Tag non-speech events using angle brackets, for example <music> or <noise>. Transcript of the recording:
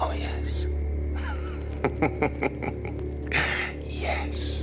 Oh, yes. <laughs> yes.